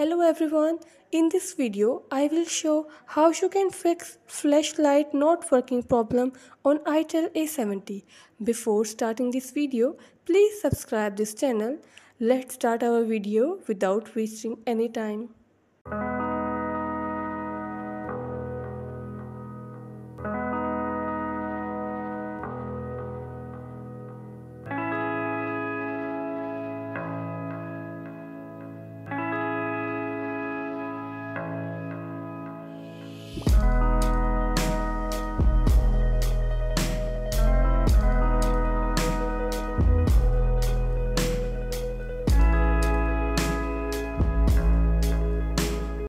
Hello everyone, in this video I will show how you can fix flashlight not working problem on ITEL A70. Before starting this video, please subscribe this channel. Let's start our video without wasting any time.